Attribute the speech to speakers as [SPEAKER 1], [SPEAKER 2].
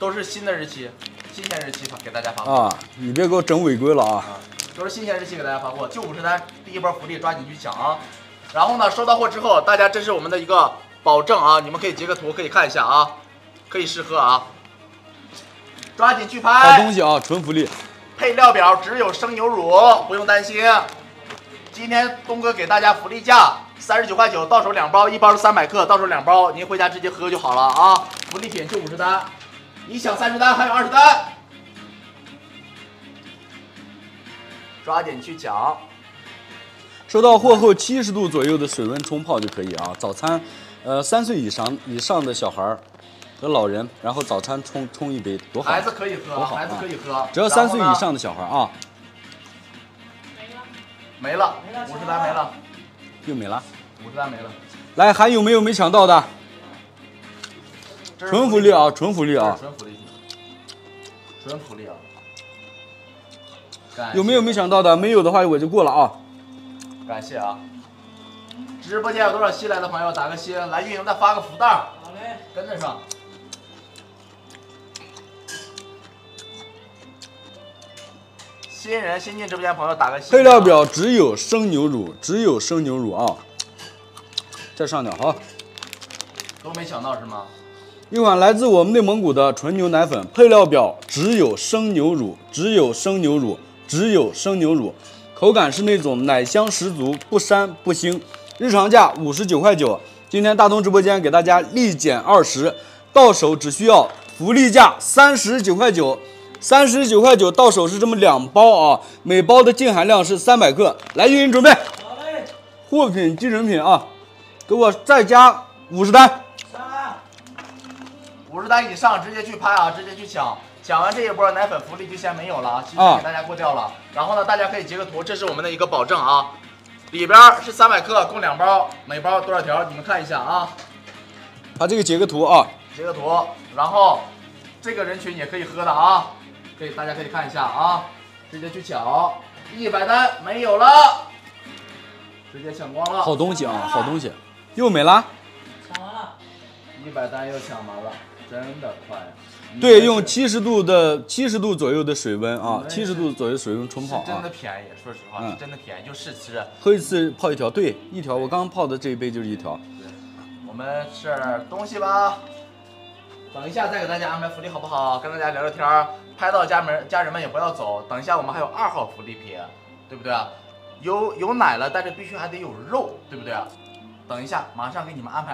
[SPEAKER 1] 都是新的日期，新鲜日期发给大家发货
[SPEAKER 2] 啊！你别给我整违规了啊！
[SPEAKER 1] 啊，都是新鲜日期给大家发货，就五十单，第一波福利抓紧去抢啊！然后呢，收到货之后，大家这是我们的一个保证啊，你们可以截个图，可以看一下啊，可以试喝啊，抓紧去拍好。
[SPEAKER 2] 东西啊，纯福利。
[SPEAKER 1] 配料表只有生牛乳，不用担心。今天东哥给大家福利价三十九块九，到手两包，一包是三百克，到手两包，您回家直接喝就好了啊！福利品就五十单，你抢三十单还有二十单，抓紧去抢。
[SPEAKER 2] 收到货后七十度左右的水温冲泡就可以啊。早餐，呃，三岁以上以上的小孩儿和老人，然后早餐冲冲一杯多好
[SPEAKER 1] 孩。子可以喝，
[SPEAKER 2] 多好啊
[SPEAKER 1] 孩子可以喝，
[SPEAKER 2] 只要三岁以上的小孩儿啊，
[SPEAKER 1] 没了，五十单没了，
[SPEAKER 2] 又没了。
[SPEAKER 1] 五十单没了，
[SPEAKER 2] 来，还有没有没抢到的？纯福利啊，纯福利啊！
[SPEAKER 1] 纯福利，纯福利啊！
[SPEAKER 2] 有没有没抢到的？没有的话我就过了啊。
[SPEAKER 1] 感谢啊！直播间有多少新来的朋友打个新，来运营再发个福袋，
[SPEAKER 3] 好嘞，
[SPEAKER 1] 跟得上。新人新进直播间朋友打个新。
[SPEAKER 2] 配料表只有生牛乳，只有生牛乳啊。再上点哈。
[SPEAKER 1] 都没抢到是吗？
[SPEAKER 2] 一款来自我们内蒙古的纯牛奶粉，配料表只有生牛乳，只有生牛乳，只有生牛乳，口感是那种奶香十足，不膻不腥。日常价五十九块九，今天大东直播间给大家立减二十，到手只需要福利价三十九块九，三十九块九到手是这么两包啊，每包的净含量是三百克。来，运营准备，
[SPEAKER 3] 好嘞，
[SPEAKER 2] 货品基准品啊，给我再加五十单。
[SPEAKER 1] 五十单以上直接去拍啊，直接去抢。抢完这一波奶粉福利就先没有了啊，其实
[SPEAKER 2] 啊
[SPEAKER 1] 给大家过掉了。然后呢，大家可以截个图，这是我们的一个保证啊，里边儿是三百克，共两包，每包多少条？你们看一下啊，
[SPEAKER 2] 把这个截个图啊，
[SPEAKER 1] 截个图。然后这个人群也可以喝的啊，可以大家可以看一下啊，直接去抢，一百单没有了，直接抢光了。
[SPEAKER 2] 好东西啊，好东西，又没
[SPEAKER 3] 了。
[SPEAKER 1] 一百单又抢完了，真的快。
[SPEAKER 2] 对，用七十度的七十度左右的水温啊，
[SPEAKER 1] 嗯
[SPEAKER 2] 七十度左右水温冲泡啊
[SPEAKER 1] 是真的，便宜，说实话
[SPEAKER 2] 嗯
[SPEAKER 1] 是真的便宜，就试吃。
[SPEAKER 2] 喝一次泡一条，对，一条。我刚刚泡的这一杯就是一条。
[SPEAKER 1] 我们吃点东西吧，等一下再给大家安排福利好不好？跟大家聊聊天儿，拍到家门家人们也不要走。等一下我们还有二号福利品，对不对？有有奶了，但是必须还得有肉，对不对？等一下，马上给你们安排。